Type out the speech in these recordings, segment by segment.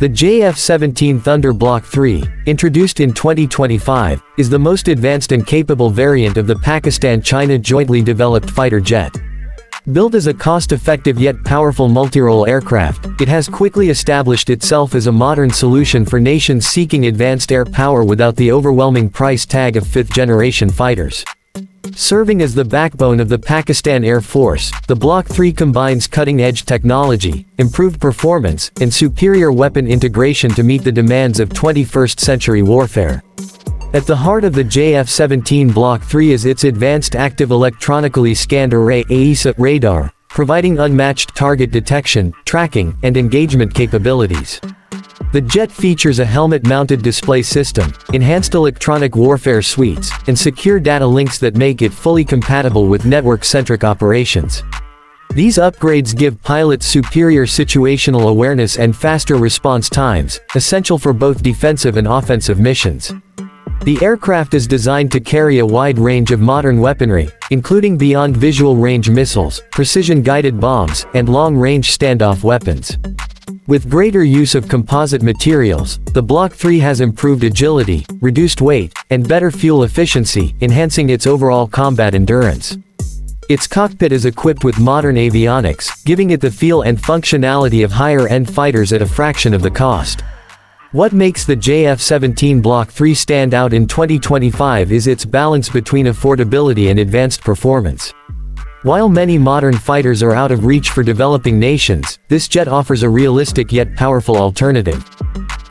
The JF-17 Thunder Block 3, introduced in 2025, is the most advanced and capable variant of the Pakistan-China jointly developed fighter jet. Built as a cost-effective yet powerful multirole aircraft, it has quickly established itself as a modern solution for nations seeking advanced air power without the overwhelming price tag of fifth-generation fighters. Serving as the backbone of the Pakistan Air Force, the Block 3 combines cutting-edge technology, improved performance, and superior weapon integration to meet the demands of 21st-century warfare. At the heart of the JF-17 Block 3 is its Advanced Active Electronically Scanned Array AESA radar, providing unmatched target detection, tracking, and engagement capabilities. The jet features a helmet-mounted display system, enhanced electronic warfare suites, and secure data links that make it fully compatible with network-centric operations. These upgrades give pilots superior situational awareness and faster response times, essential for both defensive and offensive missions. The aircraft is designed to carry a wide range of modern weaponry, including beyond visual range missiles, precision-guided bombs, and long-range standoff weapons. With greater use of composite materials, the Block 3 has improved agility, reduced weight, and better fuel efficiency, enhancing its overall combat endurance. Its cockpit is equipped with modern avionics, giving it the feel and functionality of higher-end fighters at a fraction of the cost. What makes the JF-17 Block 3 stand out in 2025 is its balance between affordability and advanced performance. While many modern fighters are out of reach for developing nations, this jet offers a realistic yet powerful alternative.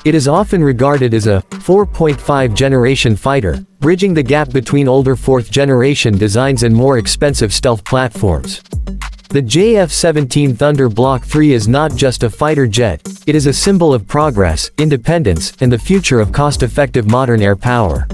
It is often regarded as a 4.5 generation fighter, bridging the gap between older 4th generation designs and more expensive stealth platforms. The JF-17 Thunder Block 3 is not just a fighter jet, it is a symbol of progress, independence, and the future of cost-effective modern air power.